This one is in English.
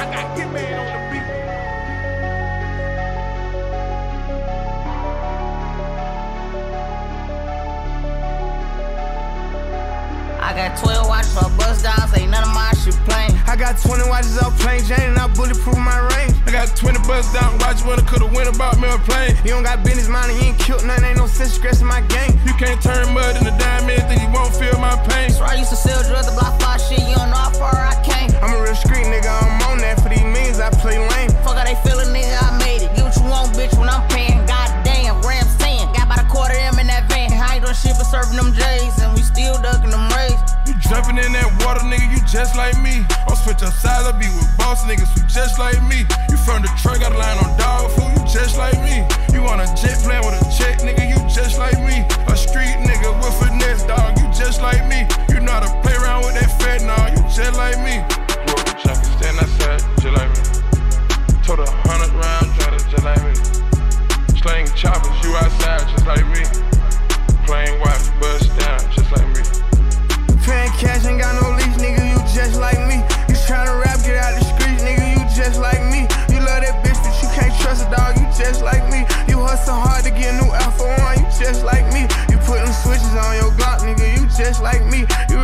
I got Hitman on the beat. I got 12 watches for bust downs, ain't none of my shit plain. I got 20 watches off plain Jane and I bulletproof my range. I got 20 bust down watches when I could've went about me a plane. You don't got business money, you ain't killed nothing, ain't no sense stressing my game. You can't turn mud into diamond, dropping them J's and we still ducking them rays. You jumping in that water, nigga, you just like me. I'm switch up sides, I be with boss niggas who just like me. You from Detroit, got a line on dog food, you just like me. You on a jet plane with a check, nigga, you just like me. A street nigga with finesse, dog, you just like me. You know how to play around with that fat, nah, you just like me. Whoa, chopper, stand outside, just like me. Told a hundred round, just like me. Slang choppers, you outside, just like me. It's so hard to get new alpha one, you just like me. You putting switches on your Glock, nigga, you just like me. You